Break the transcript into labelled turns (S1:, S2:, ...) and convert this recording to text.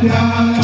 S1: Yeah.